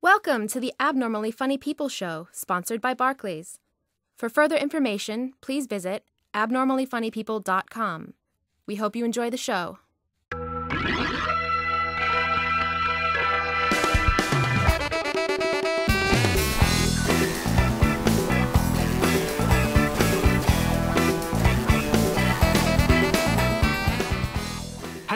Welcome to the Abnormally Funny People Show, sponsored by Barclays. For further information, please visit abnormallyfunnypeople.com. We hope you enjoy the show.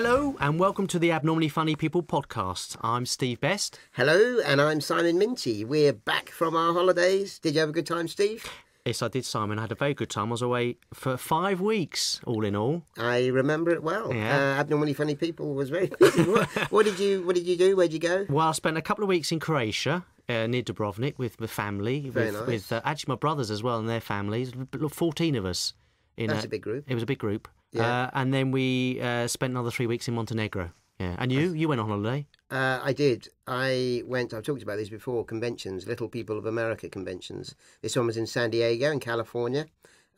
Hello and welcome to the Abnormally Funny People podcast. I'm Steve Best. Hello, and I'm Simon Minty. We're back from our holidays. Did you have a good time, Steve? Yes, I did, Simon. I had a very good time. I was away for five weeks, all in all. I remember it well. Yeah. Uh, Abnormally Funny People was very what, what did you What did you do? Where'd you go? Well, I spent a couple of weeks in Croatia, uh, near Dubrovnik, with my family, Very with, nice. with uh, actually my brothers as well and their families. Fourteen of us. In That's a big group. It was a big group. Yeah. Uh, and then we uh, spent another three weeks in Montenegro. Yeah. And you? You went on holiday? Uh, I did. I went. I've talked about these before. Conventions, Little People of America conventions. This one was in San Diego, in California.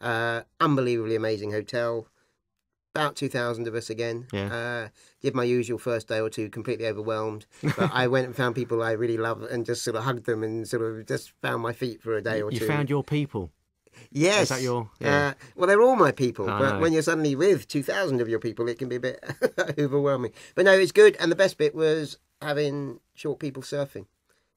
Uh, unbelievably amazing hotel. About two thousand of us again. Yeah. Uh, did my usual first day or two, completely overwhelmed. But I went and found people I really love and just sort of hugged them and sort of just found my feet for a day or You two. found your people. Yes. that your- yeah. Uh, well, they're all my people, I but know. when you're suddenly with 2,000 of your people, it can be a bit overwhelming. But no, it's good. And the best bit was having short people surfing.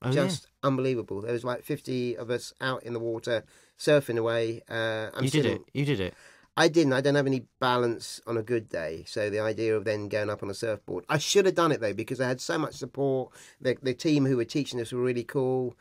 Oh, Just unbelievable. There was like 50 of us out in the water surfing away. Uh. I'm You did sitting- it. You did it. I didn't. I don't have any balance on a good day. So the idea of then going up on a surfboard, I should have done it though because I had so much support. The the team who were teaching us were really cool.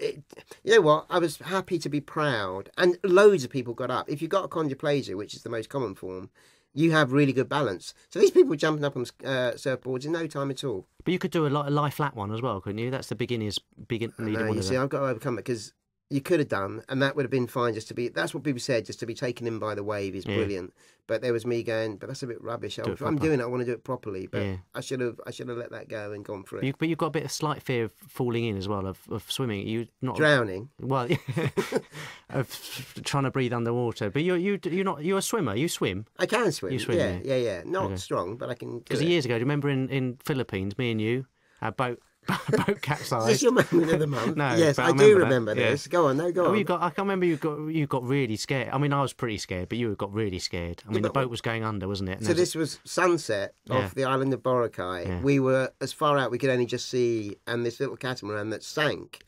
It, you know what? I was happy to be proud, and loads of people got up. If you've got achondroplasia, which is the most common form, you have really good balance. So these people were jumping up on uh, surfboards in no time at all. But you could do a, li- a lie flat one as well, couldn't you? That's the beginner's begin leader No, one. you see. I've got to overcome it because you could have done, and that would have been fine. Just to be, that's what people said. Just to be taken in by the wave is Yeah. brilliant. But there was me going, but that's a bit rubbish. Do it I'm doing it. I want to do it properly. But Yeah. I should have, I should have let that go and gone for it. You, but you've got a bit of slight fear of falling in as well, of, of swimming. You not Drowning. well, of trying to breathe underwater. But you you you're not you're a swimmer. You swim I can swim. You swim, yeah, yeah. yeah, yeah. Not Okay. strong, but I can. because years ago. Do you remember in in Philippines, me and you, our boat boat Is this capsized. your moment of the month? No, yes, I, I do remember remember that, yeah. this. Go on, no, go Oh, on. you got. I can remember you got. You got really scared. I mean, I was pretty scared, but you got really scared. I mean, the boat was going under, wasn't it? And So this was sunset Yeah. off the island of Boracay. Yeah. We were as far out we could only just see, and this little catamaran that sank.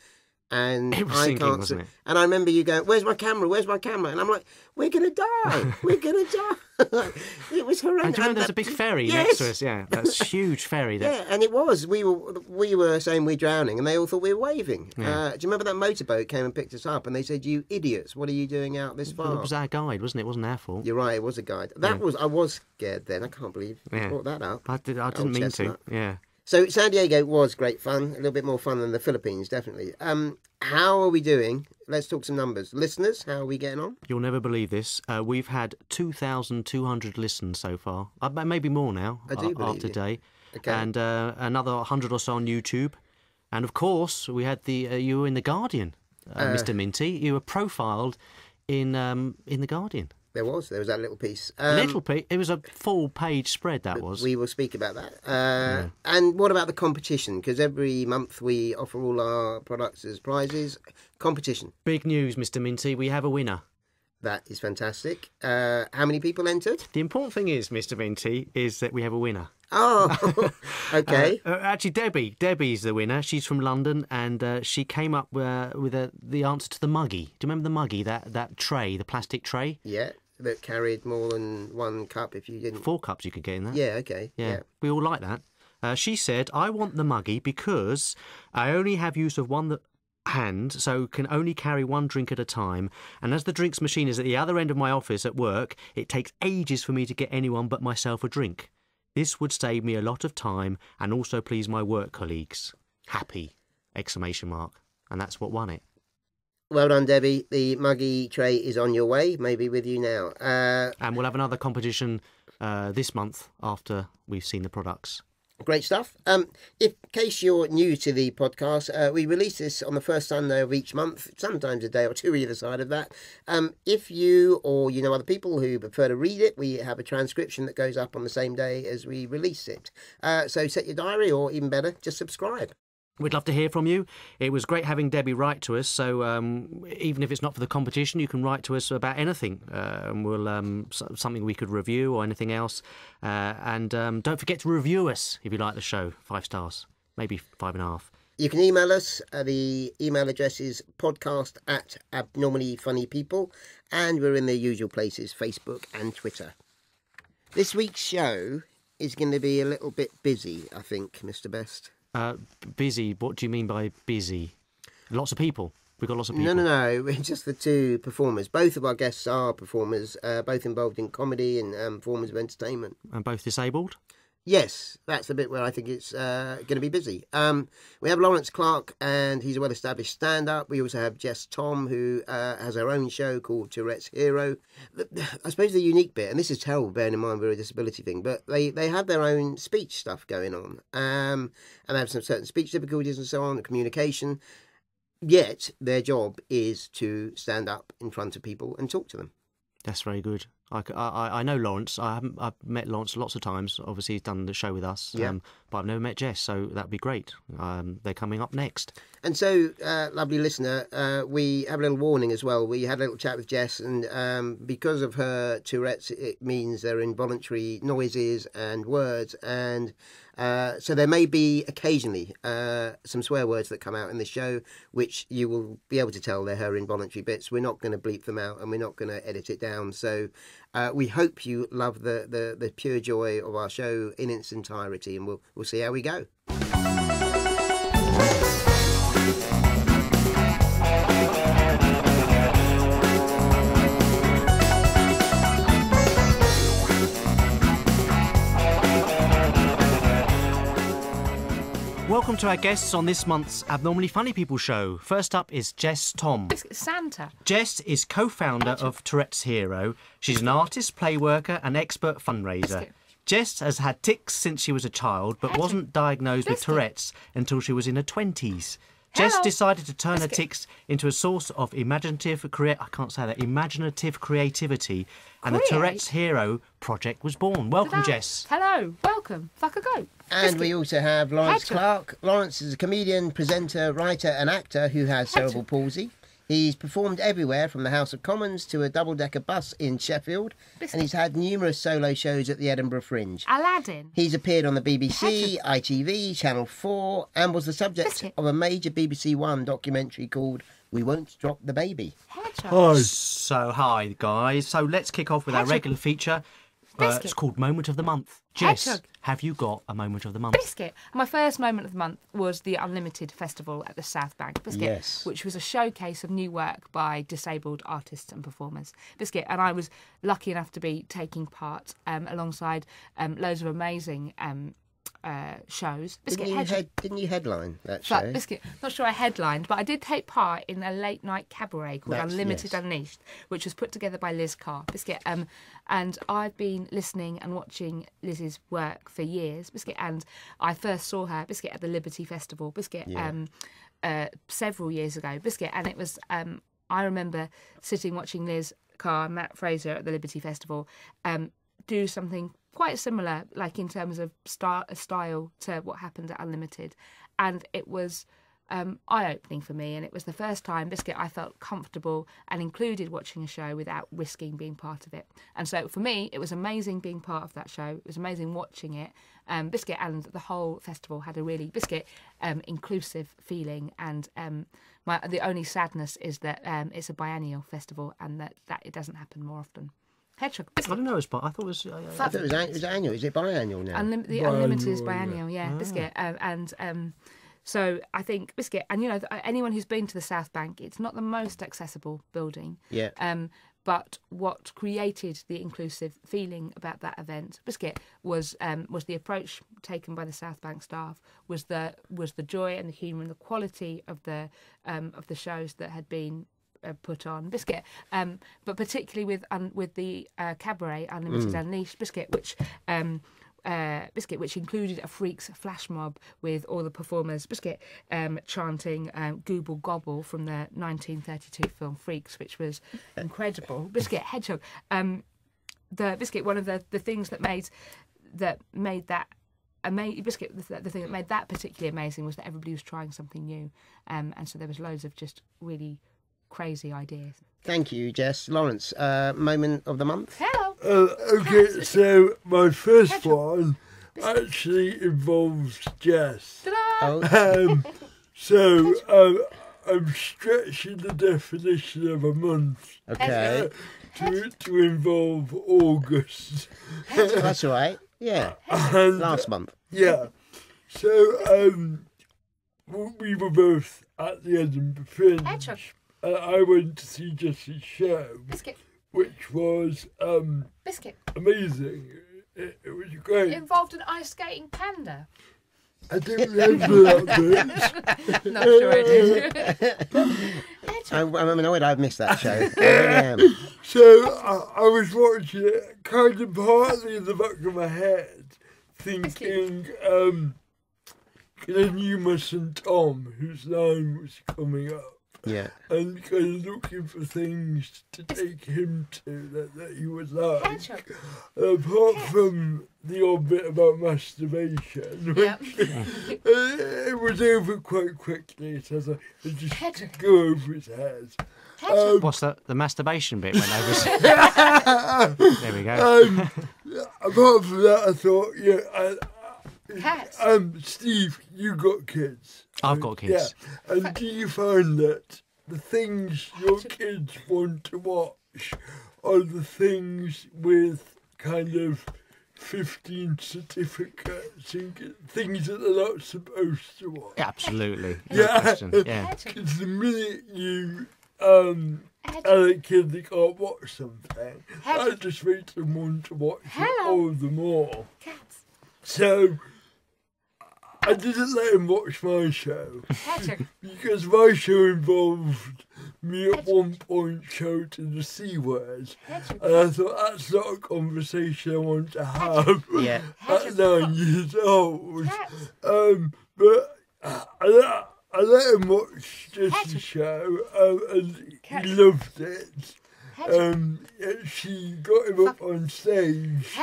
And It was I sinking, can't. see- it? And I remember you going, "Where's my camera? Where's my camera?" And I'm like, "We're gonna die. We're gonna die." it was horrendous. And do you know there's a big ferry yes. next to us? Yeah, that's huge ferry. There. Yeah, and it was. We were we were saying we're drowning, and they all thought we were waving. Yeah. Uh, do you remember that motorboat came and picked us up, and they said, "You idiots, what are you doing out this Well, far?" it was our guide, wasn't it? It wasn't our fault. You're right. It was a guide. That was. I was scared then. I can't believe you Yeah. brought that up. I, did, I didn't mean chestnut. to. Yeah. So San Diego was great fun. A little bit more fun than the Philippines, definitely. Um, how are we doing? Let's talk some numbers. Listeners, how are we getting on? You'll never believe this. Uh, we've had 2,200 listens so far. Uh, ma- maybe more now I do uh, believe after you. day. Okay. And uh, another 100 or so on YouTube. And of course, we had the uh, you were in the Guardian, uh, Mr. Minty. You were profiled in um, in the Guardian. There was. There was that little piece. A Um, little bit. It was a full page spread. That was. We will speak about that. Uh, And what about the competition? Because every month we offer all our products as prizes. Competition. Big news, Mr. Minty. We have a winner. That is fantastic. Uh, how many people entered? The important thing is, Mr. Minty, is that we have a winner. Oh, okay. Uh, actually, Debbie. Debbie's the winner. She's from London, and uh, she came up uh, with uh, the answer to the muggy. Do you remember the muggy? That that tray, the plastic tray. yeah, that carried more than one cup if you didn't. Four cups you could get in that. Yeah, okay. yeah. yeah. We all like that. Uh, she said, "I want the muggy because I only have use of one th- hand, so can only carry one drink at a time. And as the drinks machine is at the other end of my office at work, it takes ages for me to get anyone but myself a drink. This would save me a lot of time and also please my work colleagues. Happy! Exclamation mark. And that's what won it. Well done, Debbie. The muggy tray is on your way, maybe with you now. Uh, And we'll have another competition uh, this month after we've seen the products. Great stuff. Um, if, in case you're new to the podcast, uh, we release this on the first Sunday of each month, sometimes a day or two either side of that. Um, if you or you know other people who prefer to read it, we have a transcription that goes up on the same day as we release it. Uh, so set your diary, or even better, just subscribe. We'd love to hear from you. It was great having Debbie write to us. So um, even if it's not for the competition, you can write to us about anything, uh, and we'll um, something we could review or anything else. Uh, and um, don't forget to review us if you like the show. Five stars, maybe five and a half. You can email us. Uh, the email address is podcast at abnormally funny people, and we're in the usual places Facebook and Twitter. This week's show is going to be a little bit busy, I think, Mr. Best. Uh, busy. What do you mean by busy? Lots of people. We've got lots of people. No, no, no. Just the two performers. Both of our guests are performers, uh, both involved in comedy and um, forms of entertainment. And both disabled? Yes, that's the bit where I think it's uh, going to be busy. Um, we have Laurence Clark, and he's a well established stand up. We also have Jess Thom, who uh, has her own show called Tourette's Hero. I suppose the unique bit, and this is terrible bearing in mind we're a disability thing, but they, they have their own speech stuff going on. Um, and they have some certain speech difficulties and so on, communication. Yet their job is to stand up in front of people and talk to them. That's very good. I, I, I know Laurence. I haven't. I've met Laurence lots of times. Obviously, he's done the show with us. Yeah. Um, but I've never met Jess, so that'd be great. Um, they're coming up next. And so, uh, lovely listener, uh, we have a little warning as well. We had a little chat with Jess, and um, because of her Tourette's, it means there are involuntary noises and words, and uh, so there may be occasionally uh, some swear words that come out in the show, which you will be able to tell they're her involuntary bits. We're not going to bleep them out, and we're not going to edit it down. So uh, we hope you love the, the, the pure joy of our show in its entirety, and we'll we'll see how we go. Welcome to our guests on this month's Abnormally Funny People show. First up is Jess Thom. Santa. Jess is co founder of Tourette's Hero. She's an artist, play worker, and expert fundraiser. Jess has had tics since she was a child, but wasn't diagnosed with Tourette's until she was in her 20s. Jess decided to turn her tics into a source of imaginative, crea- I can't say that, imaginative creativity, and the Tourette's Hero project was born. Welcome. Jess. Hello. Welcome. Fuck a goat. And we also have Laurence Hedgehog. Clark. Laurence is a comedian, presenter, writer, and actor who has cerebral palsy. He's performed everywhere from the House of Commons to a double decker bus in Sheffield, and he's had numerous solo shows at the Edinburgh Fringe. Aladdin. He's appeared on the BBC, ITV, Channel 4, and was the subject Biscuit. of a major BBC One documentary called We Won't Drop the Baby. Hedgehog. Oh, so, hi, guys. So, let's kick off with our regular feature. Uh, it's called Moment of the Month. Jess, Hedgehog. have you got a moment of the month? Biscuit. My first moment of the month was the Unlimited Festival at the South Bank. Biscuit, Yes. which was a showcase of new work by disabled artists and performers. Biscuit, and I was lucky enough to be taking part um, alongside um, loads of amazing um, uh, shows. Biscuit, Didn't you, head, didn't you headline that But show? Biscuit, not sure I headlined, but I did take part in a late night cabaret called That's- Unlimited yes. Unleashed, which was put together by Liz Carr. Biscuit, um, and I've been listening and watching Liz's work for years. Biscuit, and I first saw her Biscuit at the Liberty Festival. Biscuit, um, uh, several years ago. Biscuit, and it was um, I remember sitting watching Liz Carr Mat Fraser at the Liberty Festival um, do something quite similar, like in terms of style, style to what happened at Unlimited, and it was um, eye-opening for me. And it was the first time, Biscuit, I felt comfortable and included watching a show without risking being part of it. And so for me, it was amazing being part of that show. It was amazing watching it. Um, Biscuit and the whole festival had a really Biscuit um, inclusive feeling. And um, my the only sadness is that um, it's a biennial festival and that, that it doesn't happen more often. Hedgehog, I don't know. It's, but I thought it was. Uh, I thought it was, an- it was annual. Is it biannual now? Unlim- the unlimited is biannual. yeah, biscuit, um, and um, so I think biscuit, and you know, anyone who's been to the South Bank, it's not the most accessible building, Yeah. um, but what created the inclusive feeling about that event, biscuit, was um, was the approach taken by the South Bank staff, was the was the joy and the humour and the quality of the um, of the shows that had been uh, put on biscuit um but particularly with un- with the uh, cabaret unlimited unleashed biscuit which um uh, biscuit, which included a freaks flash mob with all the performers, biscuit, um, chanting um, "Gooble Gobble" from the 1932 film Freaks, which was incredible. Biscuit, hedgehog. Um, the biscuit, one of the, the things that made that made that ama- biscuit. The, the thing that made that particularly amazing was that everybody was trying something new, um, and so there was loads of just really crazy ideas. Thank you, Jess. Laurence, uh, moment of the month? Hello. Uh, okay, so my first one actually involves Jess. Ta-da! Oh, Um, so um, I'm stretching the definition of a month okay. to, to involve August. That's all right. Yeah. And Last month. yeah, so um, we were both at the Edinburgh Fringe. Hedgehog. And I went to see Jess's show, Biscuit. which was um, Biscuit. amazing. It, it was great. It involved an ice skating panda. I don't remember that bit. Not sure I did. I, I'm annoyed I've missed that show. I really am. So I, I was watching it, kind of partly in the back of my head, thinking, um, Glenn Newmas and Tom, whose line was coming up, Yeah. and kind of looking for things to take him to that, that he would like. Apart from the odd bit about masturbation, Yeah. which, uh, it was over quite quickly, so I thought I'd just Hedgehog. go over his head. Hedgehog. What's that? The masturbation bit went over. there we go. Um, apart from that, I thought, yeah, I, Cats. um, Steve, you got kids. I've got kids. Yeah. And do you find that the things your kids want to watch are the things with kind of 15 certificates and things that they're not supposed to watch? Absolutely. No Yeah. question. Yeah. Hedgehog. Because the minute you um, Hedgehog. tell a kid they can't watch something, Hedgehog. that just makes them want to watch it all the more. Cats. So I didn't let him watch my show Hedgehog. because my show involved me at one point shouting the C word. Hedgehog. And I thought that's not a conversation I want to have Yeah. at nine years old. Um, but I let, I let him watch just the show um, and Cat. he loved it. Hedgehog. Um, she got him up on stage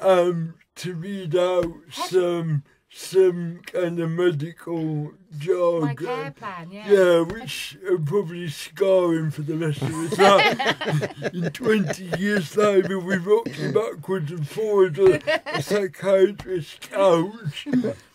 um, to read out some some kind of medical jargon. plan, yeah. Yeah, which will probably scar him for the rest of his life. In 20 years' time, he'll be rocking backwards and forwards on a psychiatrist's couch,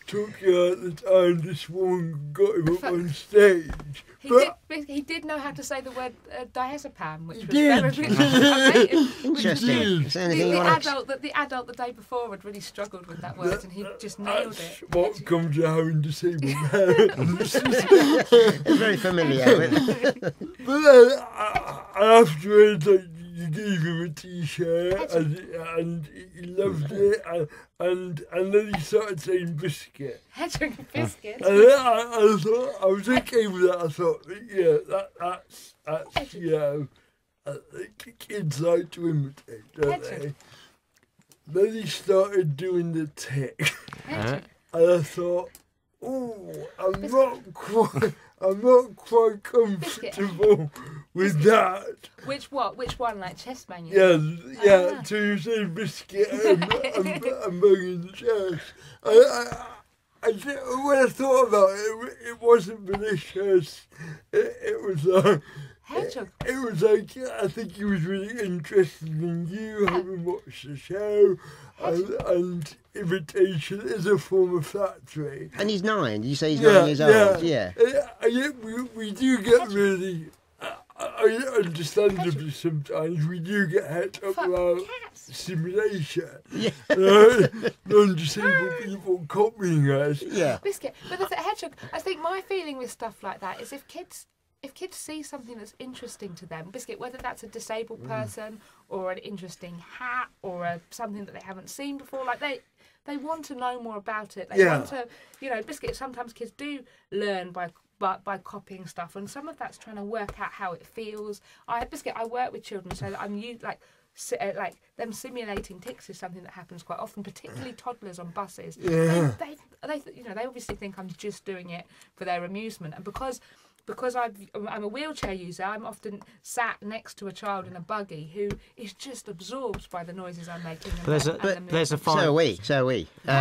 talking about the time this woman got him up on stage. He But did, he did know how to say the word uh, diazepam, which He was did. very amazing. Interesting. Indeed. Is there The, anything you the adult, that the adult the day before had really struggled with that word, and he just nailed that's it. what comes to having disabled parents. It's very familiar. But then uh, afterwards, like, you gave him a T-shirt and, and he loved it, and, and and then he started saying biscuit. Hedgehog biscuits. And then I, I thought I was okay with that. I thought, yeah, that that's that's you know, uh, kids like to imitate, don't they? Then he started doing the tick, Uh, and I thought, oh, I'm not quite, I'm not quite comfortable with that. Which what? Which one? Like chest manu? Yeah, yeah. Ah. So you say biscuit and, and, and banging the chest. I, I, I, when I thought about it, it, it wasn't malicious. It, it was like. Hedgehog. It was like I think he was really interested in you, having watched the show, and, and imitation is a form of flattery. And he's nine. Did you say he's nine years old? Yeah. Uh, and we, we do get really, uh, I understandably sometimes we do get het up about cats. simulation. Yeah. Uh, non-disabled people copying us. Yeah. Biscuit. But the th- hedgehog. I think my feeling with stuff like that is if kids. If kids see something that's interesting to them, biscuit, whether that's a disabled Mm. person or an interesting hat or a, something that they haven't seen before, like they they want to know more about it. They Yeah. want to, you know, biscuit. Sometimes kids do learn by by, by copying stuff, and some of that's trying to work out how it feels. I biscuit. I work with children, so I'm used like. uh, Like them simulating ticks is something that happens quite often, particularly toddlers on buses. Yeah. They, they, they, you know, they obviously think I'm just doing it for their amusement, and because because I've, I'm a wheelchair user, I'm often sat next to a child in a buggy who is just absorbed by the noises I'm making. And There's the, a and but the there's a movement. fine. So are we. So are we. Uh,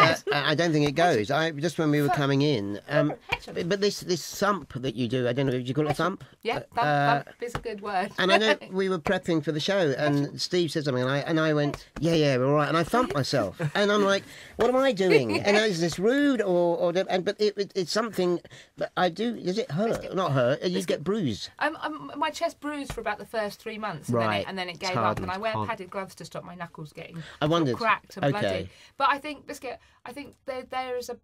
uh, I don't think it goes. I just when we were coming in. Um, but this this thump that you do, I don't know. Did you call it a thump? Yeah, thump, Uh, thump is a good word. And I know we were prepping for the show, and Steve said something, and I and I went, yeah, yeah, we're all right, and I thumped myself, and I'm like, what am I doing? And is this rude or or? And but it, it, it's something that I do. Does it hurt? Not hurt. You get bruised. Um, um, my chest bruised for about the first three months, and, then, it, and then it gave up. And I wear padded gloves to stop my knuckles getting I wondered. cracked and bloody. But I think Biscuit, I think there there is a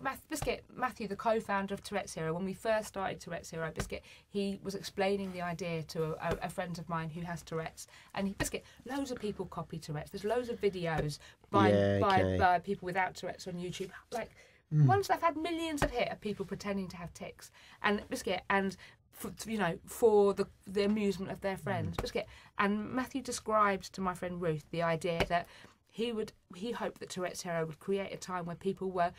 Math, Biscuit Matthew, the co-founder of Tourette's Hero, when we first started Tourette's Hero, Biscuit, he was explaining the idea to a, a friend of mine who has Tourette's, and he, Biscuit, loads of people copy Tourette's. There's loads of videos by Yeah, by, by people without Tourette's on YouTube, like. Mm. Ones that have had millions of hit of people pretending to have ticks and biscuit, and for, you know, for the the amusement of their mm. friends, biscuit. And Matthew described to my friend Ruth the idea that he would he hoped that Tourette's Hero would create a time where people were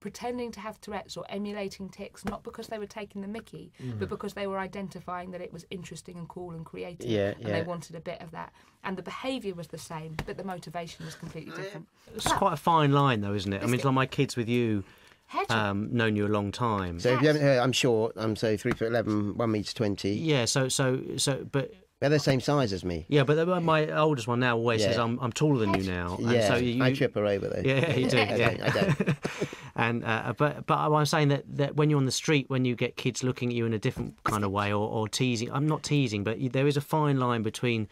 pretending to have Tourette's or emulating tics, not because they were taking the Mickey, but because they were identifying that it was interesting and cool and creative, Yeah, and they wanted a bit of that. And the behaviour was the same, but the motivation was completely different. It's quite a fine line, though, isn't it? I mean, it's like my kids with you, Hedge um, known you a long time. So if you haven't heard, I'm short. I'm so three foot eleven, one meter twenty. yeah. So so so, but They're the same size as me. yeah, but the- my oldest one now always says I'm I'm taller than you now. And Yeah, so you, I trip her over though. Yeah, yeah, you do. I yeah. don't. I don't. And uh, but but I'm saying that, that when you're on the street, when you get kids looking at you in a different kind of way or, or teasing, I'm not teasing, but there is a fine line between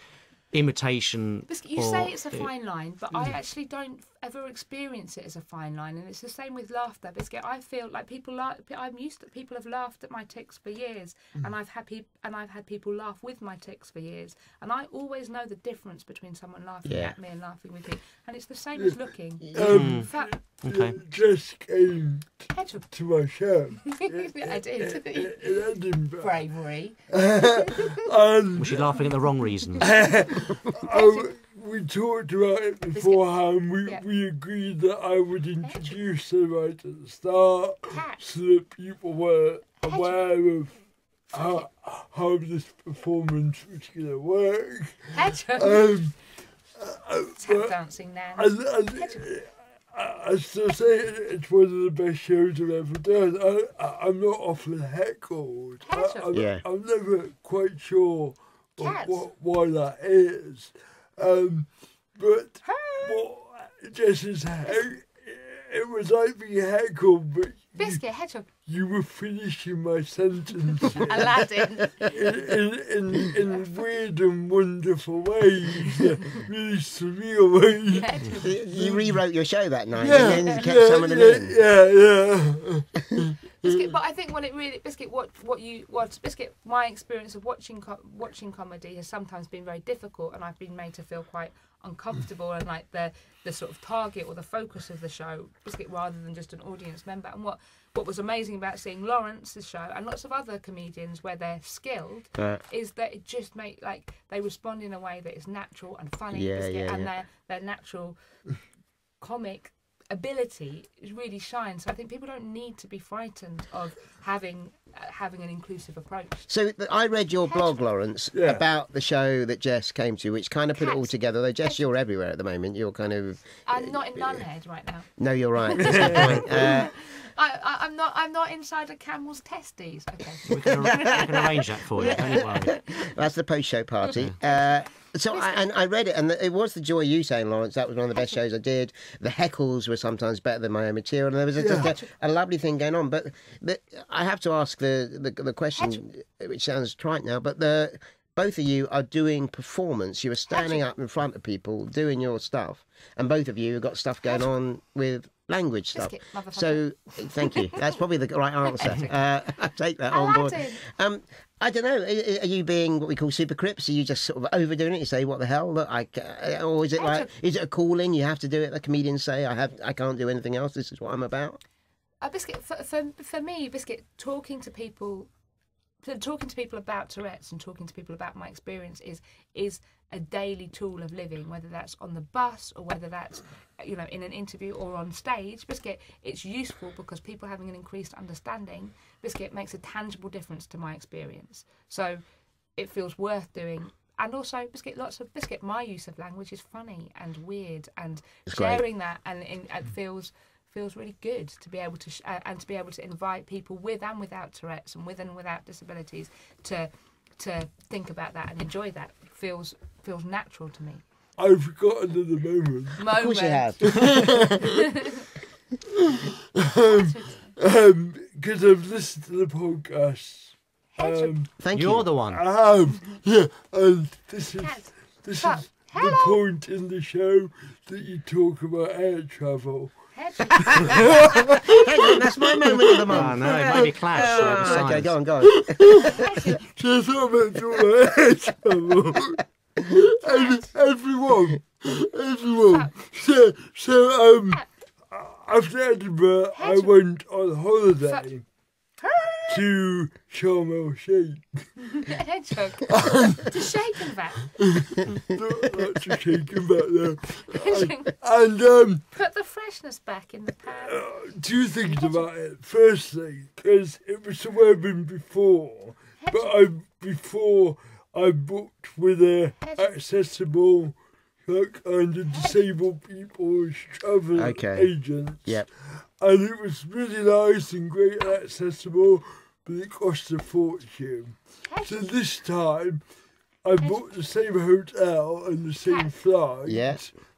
imitation. You or- say it's a fine line, but I actually don't ever experience it as a fine line, and it's the same with laughter. Biscuit, I feel like people laugh. I'm used to people have laughed at my tics for years, and I've had peop- and I've had people laugh with my tics for years, and I always know the difference between someone laughing Yeah. at me and laughing with me, and it's the same as looking. Um, Fat Okay. just came hedgehog. to my show I did. in Edinburgh. Bravery. And Was she laughing at the wrong reasons? I, we talked about it beforehand. We, Yeah. we agreed that I would introduce her right at the start Cat. so that people were aware of how, how this performance was going to work. Hedgehog. Um, Tap dancing now. and, and I, I still say it, it's one of the best shows I've ever done. I, I, I'm not often heckled. I, I'm, Yeah. I'm never quite sure of what, why that is. Um, but what Jess's heck, it was like being heckled, but Biscuit. Hedgehog. You were finishing my sentences Aladdin. in, in, in, in weird and wonderful ways, really surreal ways. Hedgehog. You- You rewrote your show that night, Yeah, and then you kept yeah, some of them yeah, in. yeah, yeah. Biscuit, but I think what it really biscuit what what you what biscuit my experience of watching co- watching comedy has sometimes been very difficult, and I've been made to feel quite uncomfortable and like the the sort of target or the focus of the show biscuit rather than just an audience member. And what what was amazing about seeing Laurence's show and lots of other comedians where they're skilled Right. is that it just make like they respond in a way that is natural and funny Yeah, biscuit, yeah, and yeah. their their natural comic ability really shines. So I think people don't need to be frightened of having uh, having an inclusive approach. So th- I read your blog, Laurence, Yeah. about the show that Jess came to, which kind of put it all Cats. together. Though Jess, you're everywhere at the moment. You're kind of I'm not in Nunhead right now. no, you're right. That's the point. Uh, I, I, I'm not. I'm not inside a camel's testes. Okay. We can, we can arrange that for you. Don't worry. that's the post-show party. Uh, so I, and I read it, and it was the joy you saying, Laurence. That was one of the best shows I did. The heckles were sometimes better than my own material, and there was a, just a, a lovely thing going on. But the, I have to ask the the, the question, which sounds trite now, but the both of you are doing performance. You are standing up in front of people doing your stuff, and both of you have got stuff going on with language stuff. So thank you. That's probably the right answer. Uh, I take that on board. Um, I don't know. Are you being what we call super crips? Are you just sort of overdoing it? You say, "What the hell?" Look, I, or is it like, is it a calling? You have to do it. The comedians say, "I have, I can't do anything else. This is what I'm about." A biscuit for, for for me, biscuit talking to people talking to people about Tourette's and talking to people about my experience is is a daily tool of living, whether that's on the bus or whether that's you know in an interview or on stage. Biscuit, it's useful because people having an increased understanding, Biscuit makes a tangible difference to my experience. So it feels worth doing. And also, biscuit, lots of biscuit. My use of language is funny and weird, and great. sharing that and in, it feels feels really good to be able to sh- uh, and to be able to invite people with and without Tourette's and with and without disabilities to to think about that and enjoy that feels feels natural to me. I've forgot the moment. Moment. Of course you have. Um, because I've listened to the podcast. Um, Thank you. You're the one. I have, yeah, and this is this Cat. is the point in the show that you talk about air travel. Hedgehog. Hang on, that's my moment of the Ah, month. no, it might be clash. Ah, okay, go on, go on. So I thought about talking about air travel. and everyone, everyone. So, so um, after Edinburgh, I went on holiday to Sharm el Sheikh. Hedgehog. to shake and back. Not, not to shaking back there. And um, Put the freshness back in the pan. two things about it. Firstly, because it was somewhere I've been before, but I before I booked with a accessible, like kind of disabled people's travel Okay. agent. Yep. And it was really nice and great and accessible, but it cost a fortune. So this time, I booked the same hotel and the same flight. Yeah.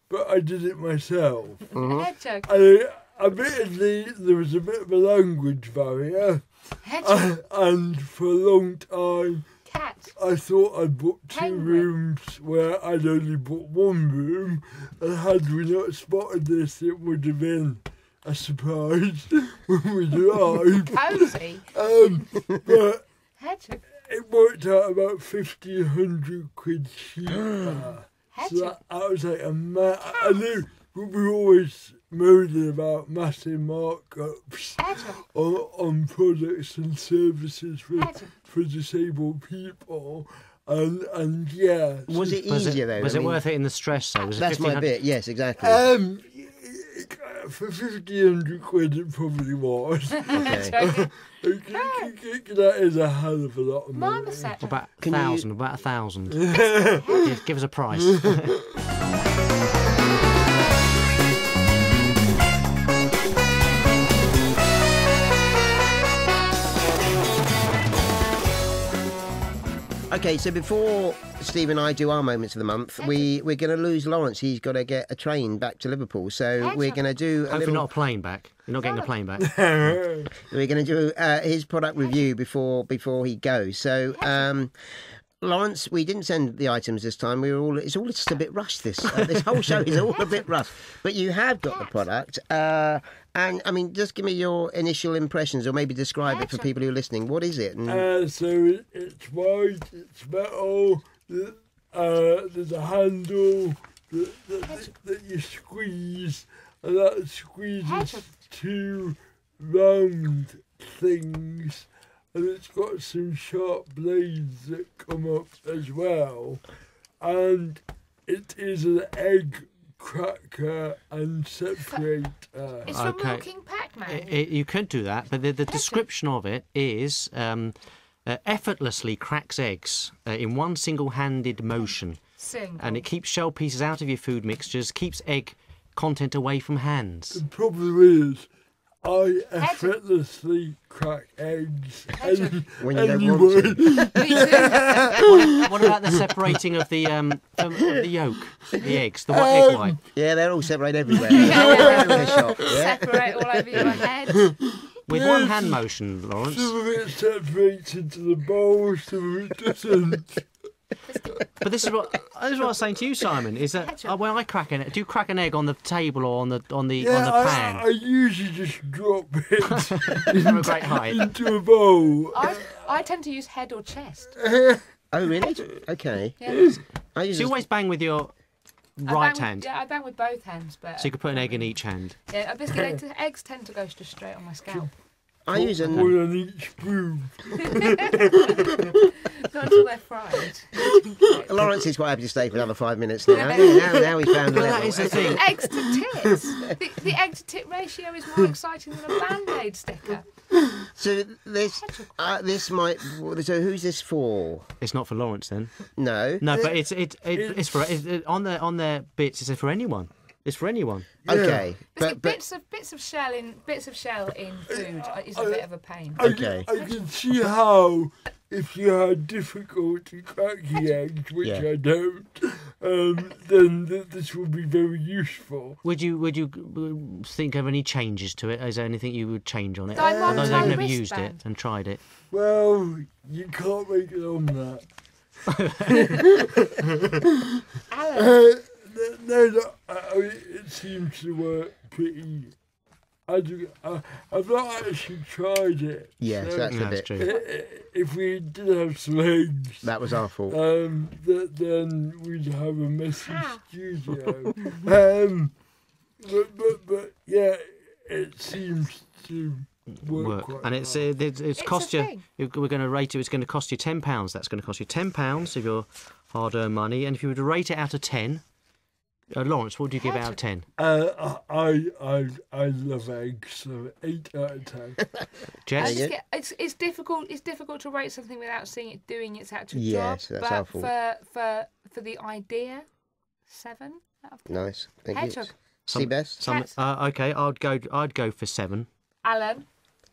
But I did it myself. Hedgehog. And uh, admittedly, there was a bit of a language barrier, Hedgehog. and for a long time, Cat. I thought I'd booked two Penguin. rooms where I'd only booked one room, and had we not spotted this, it would have been a surprise when we arrived. Cozy. Um, but Hedgehog. it worked out about fifteen hundred quid cheaper. so Hedgehog. that, I was like a ma- I knew we were always moaning about massive markups Hedgehog. on, on products and services for, Hedgehog. for disabled people. And and yeah, Was it Was easier it, though? was I it mean, worth it in the stress though? Was it That's my 1500 bit. Yes, exactly. um for fifteen hundred quid it probably was. okay. that is a hell of a lot of money. Mama said. About a Can you- thousand, about a thousand. give, give us a price. Okay, so before Steve and I do our moments of the month, we we're going to lose Laurence. He's got to get a train back to Liverpool, so we're going to do a Hopefully little. not a plane back. You're not getting a plane back. We're going to do uh, his product review before before he goes. So. Um, Laurence, we didn't send the items this time. We were all. It's all just a bit rushed. This uh, this whole show is all a bit rushed. But you have got the product, uh, and I mean, just give me your initial impressions, or maybe describe it for people who are listening. What is it? And, Uh, so it, it's white, it's metal, uh, there's a handle that, that, that you squeeze, and that squeezes two round things, and it's got some sharp blades that come up as well. And it is an egg cracker and separator. It's from Okay. Walking Pac-Man. It- it- you could do that, but the, the description of it is um, uh, effortlessly cracks eggs uh, in one single-handed motion, Sing. and it keeps shell pieces out of your food mixtures, keeps egg content away from hands. The problem is, I effortlessly crack eggs. Any, When you don't want to. what, what about the separating of the um, of the yolk, the eggs, the white egg white? yeah, they're all separated everywhere. Everywhere in the shop, yeah? Separate all over your head. With one hand motion, Laurence. Some of it separates into the bowl, some of it doesn't. But this is what this is what I was saying to you, Simon. Is that uh, when I crack an do you crack an egg on the table or on the on the on the pan I usually just drop it from a great height? into a bowl. I, I tend to use head or chest. Oh, really? Okay. Yeah. I use So you always bang with your right bang, hand, Yeah, I bang with both hands, but so you could put an egg in each hand. yeah, a biscuit egg, eggs tend to go just straight on my scalp. I use a One on each spoon. Not until they're fried. Laurence is quite happy to stay for another five minutes now. now, now we found a Well, level. that is the thing. Eggs to tits. The, the egg to tit ratio is more exciting than a band aid sticker. So this, uh, this might. So who's this for? It's not for Laurence then. No. No, but it's it, it it's for it, it, on their on their bits. It's for anyone. It's for anyone. Okay, But, but but bits of bits of shell in bits of shell in food is a bit of a pain. I Okay. Can, I can see how, if you had difficulty cracking eggs, which Yeah. I don't, um, then th- this would be very useful. Would you would you uh, think of any changes to it? Is there anything you would change on it? Diamond Although they've toe never used it and tried it. Well, you can't make it on that. Alan, Uh, no, no, no, I I mean, it seems to work pretty. I do, I, I've not actually tried it. yes, so that's a That's bit. true. i- i- If we did have some eggs, That was our fault. um, th- then we'd have a messy studio. um, but, but, but yeah, it seems to work. Work quite and it's uh, it's, it's It's cost a you. thing. you- We're going to rate it. It's going to cost you ten pounds. That's going to cost you ten pounds of your hard-earned money. And if you were to rate it out of ten, uh, Laurence, what would you give out of ten? Uh, I, I, I love eggs, so eight out of ten. Jess, you just go. get, it's it's difficult it's difficult to rate something without seeing it doing its actual Yes, job. that's our but fault. for for for the idea, seven out of ten. Nice. Thank you. Hedgehog. See best. some, uh, okay, I'd go. I'd go for seven. Alan,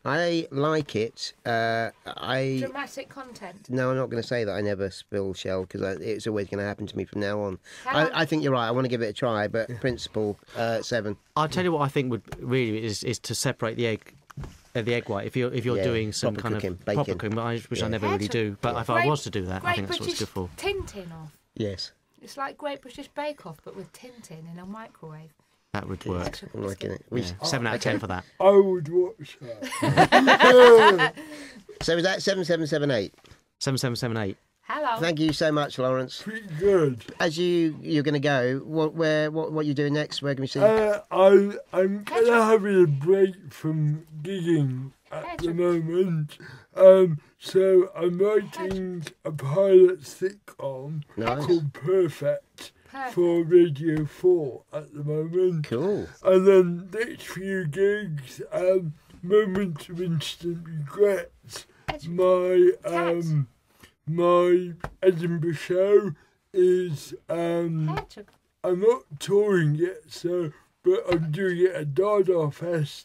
I like it. Uh, I dramatic content. no, I'm not going to say that I never spill shell because it's always going to happen to me from now on. I, I think you're right. I want to give it a try, but principle uh, seven. I'll tell you what I think would really is is to separate the egg. Uh, the egg white. If you're if you're Yeah, doing some kind cooking, of proper bacon. cooking, but I- which I Yeah. never really do. But if I was to do that, I Great think that's what British it's good for. Tintin off. Yes, It's like Great British Bake Off, but with Tintin in a microwave. That would work. I'm liking it. We, Yeah. Seven out of ten for that. I would watch that. So is that seven seven seven eight? Seven seven seven eight. Hello. Thank you so much, Laurence. Pretty good. As you you're going to go, what where what what you doing next? Where can we see? Uh, I, I'm gonna having a break from gigging at the moment. Um, so I'm writing a pilot sitcom Nice. called Perfect Perfect. for Radio 4 at the moment. Cool. And then next few gigs, um, Moment of Instant Regret, my um, my Edinburgh show is um, I'm not touring yet, so but I'm doing it at DaDaFest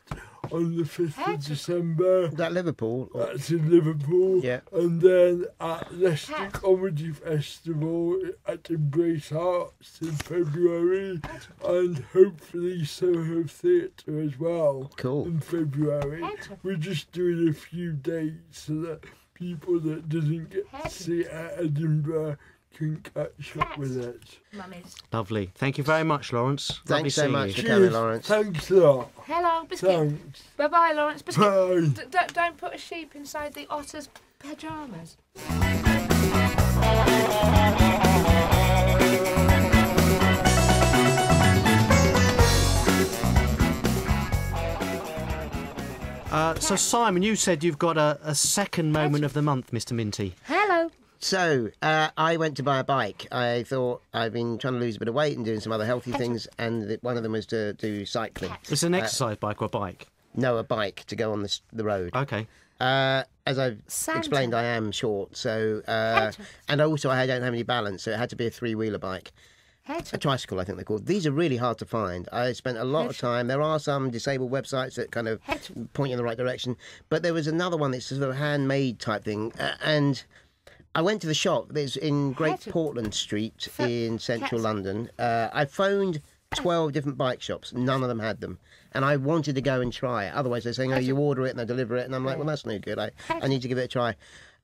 on the fifth of December. Is that Liverpool? Or- That's in Liverpool. Yeah. And then at Leicester Cat. Comedy Festival at Embrace Arts in February, and hopefully Soho Theatre as well Cool. in February. Hedgehog. We're just doing a few dates so that people that didn't get to see it at Edinburgh can catch up with it. Mummies. Lovely. Thank you very much, Laurence. Lovely Thanks so seeing much you. for coming, Laurence. Thanks a lot. Hello, Biscuit. Thanks. Bye bye, Laurence. Biscuit. Bye. D- don't, don't put a sheep inside the otter's pajamas. Uh, so Simon, you said you've got a, a second moment of the month, Mr. Minty. Hello. So uh, I went to buy a bike. I thought I've been trying to lose a bit of weight and doing some other healthy things, and th- one of them was to do cycling. It's an exercise bike or a bike. No, a bike to go on the the road. Okay. Uh, as I've Santa. explained, I am short, so uh, and also I don't have any balance, so it had to be a three wheeler bike. A tricycle, I think they're called. These are really hard to find. I spent a lot of time. There are some disabled websites that kind of Hedgehog. point you in the right direction, but there was another one that's sort of handmade type thing. Uh, and I went to the shop. There's in Great. Portland Street F- in central cats. London. Uh, I phoned 12 different bike shops. None of them had them. And I wanted to go and try it. Otherwise, they're saying, oh, you order it and they deliver it. And I'm like, well, that's no good. I, I need to give it a try.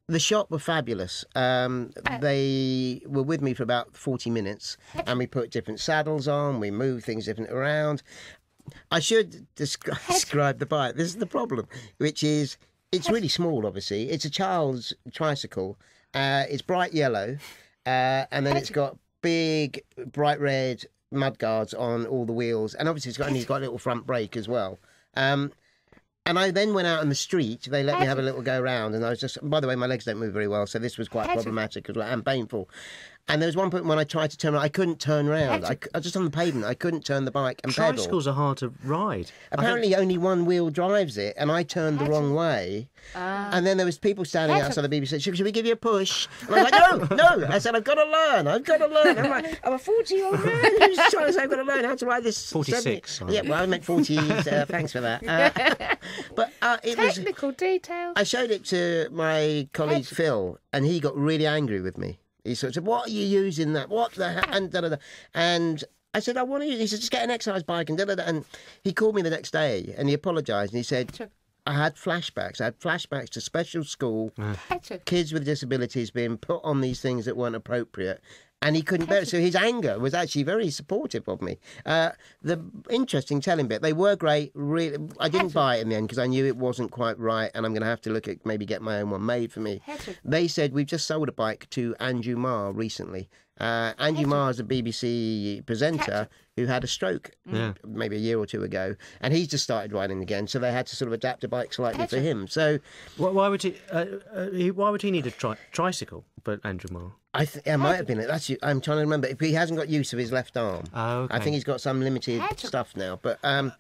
The shop were fabulous. Um, they were with me for about 40 minutes and we put different saddles on, we moved things different around. I should descri- describe the bike. This is the problem, which is it's really small, obviously. It's a child's tricycle. Uh, it's bright yellow, uh, and then it's got big, bright red mudguards on all the wheels, and obviously it's got and it's got a little front brake as well. Um, And I then went out in the street. They let me have a little go around, and I was just. By the way, my legs don't move very well, so this was quite problematic as well and painful. And there was one point when I tried to turn around, I couldn't turn around. I, was just on the pavement. I couldn't turn the bike and pedal. Tricycles are hard to ride. I Apparently, only one wheel drives it, and I turned the wrong way. and then there was people standing outside the BBC. Should, should we give you a push? And I was like, no, no. I said, I've got to learn. I've got to learn. I'm, like, I'm a 40 year old man who's trying to say I've got to learn how to ride this. 46, 70 Yeah, well, I meant 40. Uh, thanks for that. Uh, but uh, it was. Technical details. I showed it to my colleague Phil, and he got really angry with me. He sort of said, "What are you using that? What the hell?" And da, da, da. and I said, "I want to use." He said, "Just get an exercise bike." And da, da, da. and he called me the next day, and he apologised, and he said, "I had flashbacks. I had flashbacks to special school, Hedgehog. kids with disabilities being put on these things that weren't appropriate." And he couldn't bear it. So his anger was actually very supportive of me. Uh, the interesting telling bit, they were great. Really, I didn't buy it in the end because I knew it wasn't quite right, and I'm going to have to look at maybe get my own one made for me. They said we've just sold a bike to Andrew Marr recently. Uh, Andrew Marr is a BBC presenter who had a stroke Yeah. maybe a year or two ago, and he's just started riding again. So they had to sort of adapt a bike slightly for him. So Why, why would he? Uh, uh, he? Why would he need a tri- tricycle? But Andrew Marr. I think it might have been it. That's I'm trying to remember. He hasn't got use of his left arm, Oh, okay. I think he's got some limited stuff now. But um,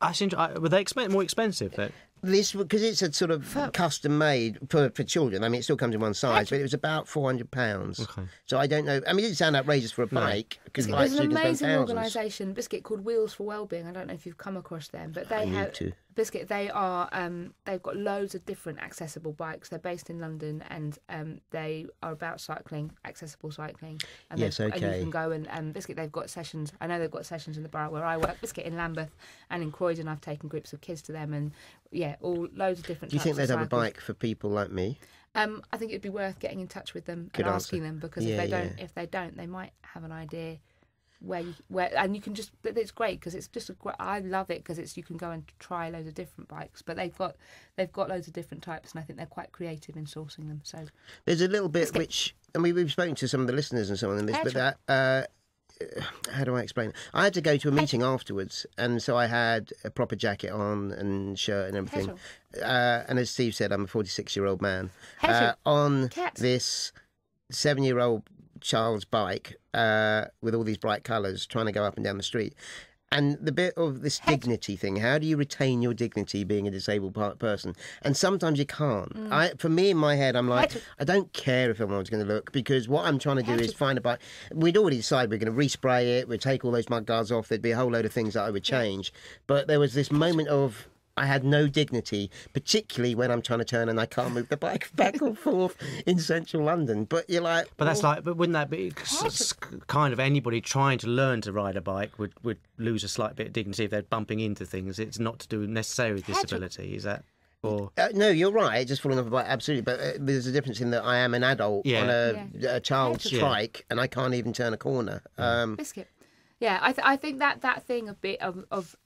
I seem to, I, were they expen- more expensive? Then? This because it's a sort of custom made for, for children. I mean, it still comes in one size, but it was about four hundred pounds. Okay. So I don't know. I mean, it didn't sound outrageous for a bike because bikes There's you an amazing organisation, Biscuit, called Wheels for Wellbeing. I don't know if you've come across them, but they need have to. Biscuit. They are um, they've got loads of different accessible bikes. They're based in London, and um, they are about cycling, accessible cycling. And Yes, they've- And you can go and um, Biscuit. They've got sessions. I know they've got sessions in the borough where I work. Biscuit in Lambeth and in Croydon. I've taken groups of kids to them, and yeah, all loads of different. Do you think they'd have a bike for people like me? Um, I think it'd be worth getting in touch with them Good and answer. asking them because Yeah, if they don't, yeah. if they don't, they might have an idea where you, where and you can just it's great because it's just a great, I love it because it's you can go and try loads of different bikes, but they've got they've got loads of different types and I think they're quite creative in sourcing them. So There's a little bit which, and we, we've spoken to some of the listeners and some of them this, but that, uh, how do I explain? I had to go to a meeting afterwards, and so I had a proper jacket on and shirt and everything. Uh, and as Steve said, I'm a 46 year old man. Uh, on Cats. this seven year old child's bike uh, with all these bright colours trying to go up and down the street. And the bit of this dignity thing, how do you retain your dignity being a disabled person? And sometimes you can't. I, for me, in my head, I'm like, I don't care if everyone's going to look because what I'm trying to do is find a bike. We'd already decided we're going to respray it, we'd take all those mud guards off, there'd be a whole load of things that I would change. But there was this moment of I had no dignity, particularly when I'm trying to turn and I can't move the bike back or forth in central London. But you're like, But that's like, but wouldn't that be s- s- kind of anybody trying to learn to ride a bike would, would lose a slight bit of dignity if they're bumping into things? It's not to do necessarily with disability, is that? Or Uh, no, you're right. Just falling off a bike, absolutely. But uh, there's a difference in that I am an adult Yeah. on a, a child's Yeah. trike, and I can't even turn a corner. Um, biscuit, yeah, I th- I think that that thing a bit of of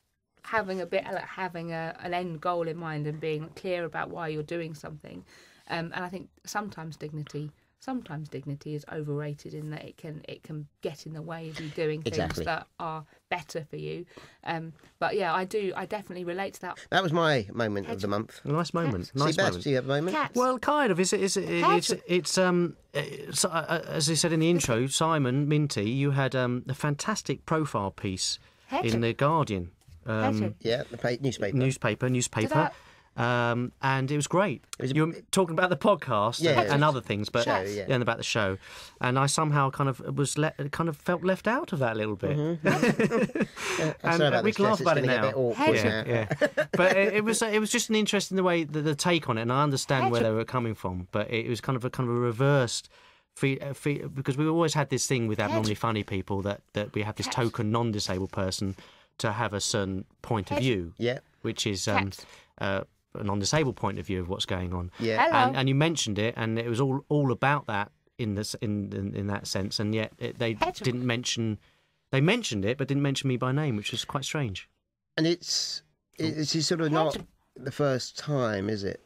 having a bit like having a, an end goal in mind and being clear about why you're doing something, um, and I think sometimes dignity. Sometimes dignity is overrated in that it can it can get in the way of you doing things Exactly. that are better for you. Um, but yeah, I do. I definitely relate to that. that was my moment of the month. a nice moment, See, nice Beth, moment. do you have a moment? Cats. Well, kind of. Is it? Is it? It's it's um. It's, uh, as I said in the intro, Simon Minty, you had um a fantastic profile piece in the Guardian um, Yeah, the pa- newspaper. newspaper newspaper. Um, and it was great. was a- you were talking about the podcast Yeah, and, and other things, but Show, yeah. and about the show, and I somehow kind of was let, kind of felt left out of that a little bit. I'm and, sorry we can laugh about it now. awkward yeah, now. yeah. But it, it was it was just an interest in the way the, the take on it, and I understand where they were coming from. But it was kind of a kind of a reversed. Fe- uh, fe- because we always had this thing with abnormally funny people that, that we have this token non-disabled person to have a certain point of view, Yeah, which is um, uh, a non-disabled point of view of what's going on. yeah. And, and you mentioned it, and it was all, all about that in this in, in in that sense, and yet it, they didn't mention they mentioned it, but didn't mention me by name, which was quite strange. and it's it's sort of not the first time, is it?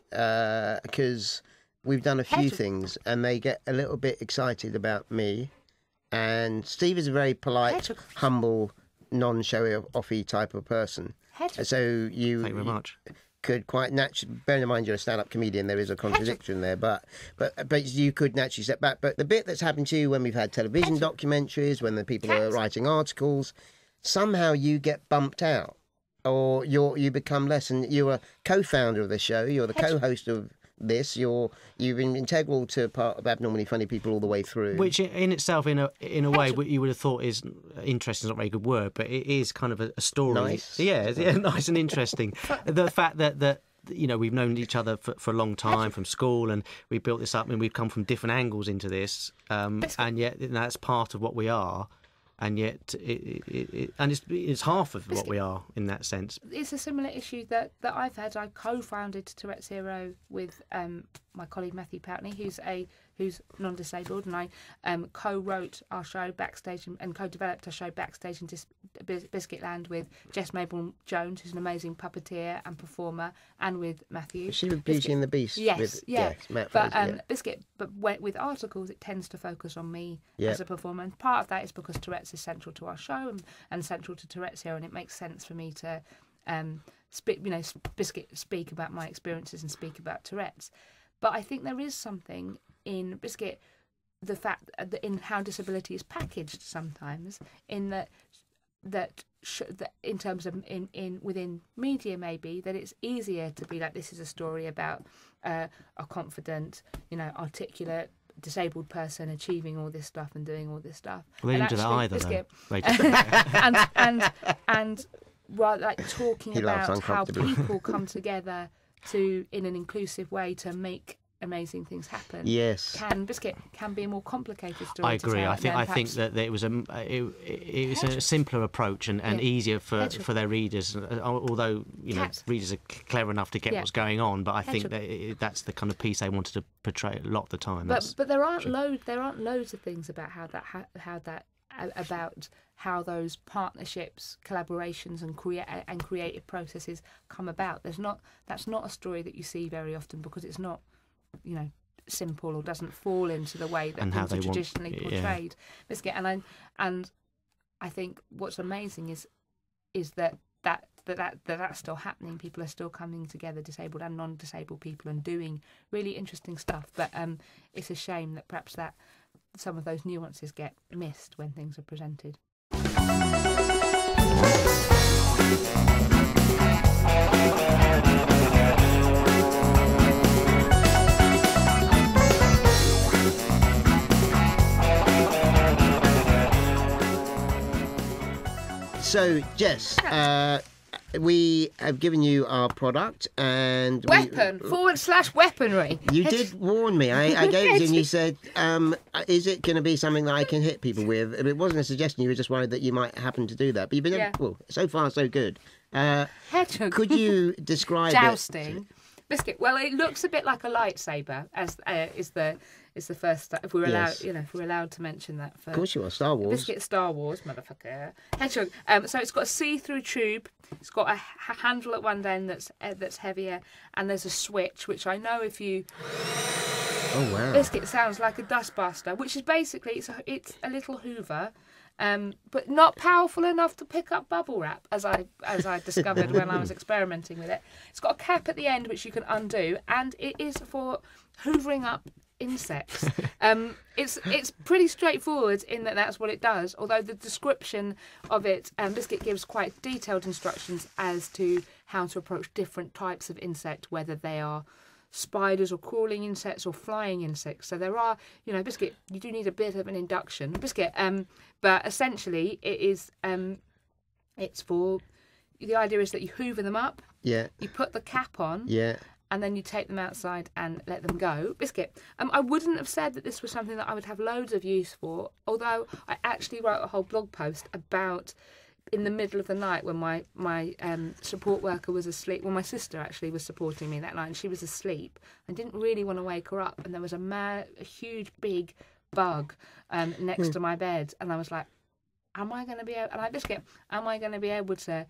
Because we've done a few things, and they get a little bit excited about me. And Steve is a very polite, humble, non-showy offy type of person. So you, Thank you very much. could quite naturally bear in mind you're a stand-up comedian there is a contradiction there but but but you could naturally step back. But the bit that's happened to you when we've had television documentaries when the people are writing articles somehow you get bumped out or you're you become less and you're a co-founder of the show you're the co-host of this you're you've been integral to part of abnormally funny people all the way through Which, in itself, in a in a way, what you would have thought is interesting. Is not a very good word, but it is kind of a, a story. Nice. Yeah, yeah, nice and interesting. the fact that that you know we've known each other for, for a long time from school, and we built this up, and we've come from different angles into this, um, and yet that's part of what we are. And yet, it, it, it, and it's, it's half of what we are in that sense. it's a similar issue that, that I've had. I co-founded Touretteshero with um, my colleague Matthew Pountney, who's a who's non-disabled, and I um, co-wrote our show backstage and, and co-developed our show backstage in Dis- Bis- Biscuit Land with Jess Mabel Jones, who's an amazing puppeteer and performer, and with Matthew. she was Beauty and the Beast Yes, with, yeah. yes, Mat but Fraser, um, yeah. Biscuit, but when, with articles, it tends to focus on me Yeah. as a performer. And part of that is because Tourette's is central to our show and, and central to Touretteshero, and it makes sense for me to, um, speak, you know, Biscuit speak about my experiences and speak about Tourette's. But I think there is something in Biscuit, the fact that in how disability is packaged sometimes, in that that, sh- that in terms of in, in within media maybe that it's easier to be like this is a story about uh, a confident you know articulate disabled person achieving all this stuff and doing all this stuff. Well, they And didn't do that either, though. Biscuit- and and and well, like talking He about how people come together to in an inclusive way to make amazing things happen yes can biscuit can be a more complicated story I to agree. tell I think I think perhaps- that, that it was a it, it was a simpler approach and, and Yeah. easier for, Hedgehog. for their readers. uh, Although you know Cats. readers are clever enough to get Yeah. what's going on, but I think that it, that's the kind of piece they wanted to portray a lot of the time. but That's- but there aren't loads there aren't loads of things about how that how, how that about how those partnerships collaborations and create and creative processes come about there's not that's not a story that you see very often because it's not you know simple or doesn't fall into the way that And how things are want- traditionally yeah. portrayed biscuit and I and I think what's amazing is is that that that, that, that that's still happening. People are still coming together, disabled and non-disabled people, and doing really interesting stuff. But um, it's a shame that perhaps that some of those nuances get missed when things are presented. So, Jess, uh, we have given you our product and we- Weapon forward slash weaponry. You did warn me. I, I gave it to you and you said, um, "Is it going to be something that I can hit people with?" It wasn't a suggestion. You were just worried that you might happen to do that. But you've been Yeah. well so far so good. Uh, Hedgehog. could you describe it? jousting biscuit well it looks a bit like a lightsaber as uh, is the is the first if we're allowed you know if we're allowed to mention that first. Of course you are. Star Wars. biscuit star wars motherfucker hedgehog um, so it's got a see-through tube it's got a handle at one end that's uh, that's heavier and there's a switch which i know if you Oh wow. biscuit sounds like a dustbuster which is basically it's a, it's a little hoover um, but not powerful enough to pick up bubble wrap, as I as I discovered when I was experimenting with it. It's got a cap at the end which you can undo, and it is for hoovering up insects. Um, it's it's pretty straightforward in that that's what it does. Although the description of it, um, Biscuit gives quite detailed instructions as to how to approach different types of insect, whether they are spiders or crawling insects or flying insects. So there are, you know, biscuit. You do need a bit of an induction, biscuit. Um, but essentially, it is um, it's for. The idea is that you hoover them up, Yeah. you put the cap on, Yeah. And then you take them outside and let them go. Biscuit. Um, I wouldn't have said that this was something that I would have loads of use for, although I actually wrote a whole blog post about in the middle of the night when my my um, support worker was asleep. Well, my sister actually was supporting me that night, and she was asleep. I didn't really want to wake her up, and there was a ma- a huge big bug um, next to my bed, and I was like, "Am I going to be able?" And I biscuit, "Am I going to be able to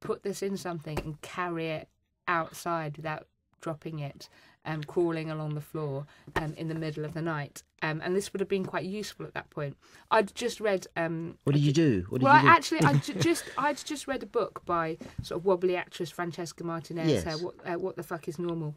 put this in something and carry it outside without dropping it?" um, crawling along the floor um, in the middle of the night. Um, and this would have been quite useful at that point. I'd just read. Um, What did you do? What did well, you do? I actually, I just I'd just read a book by sort of wobbly actress Francesca Martinez. Yes. Uh, what, uh, what the fuck is normal?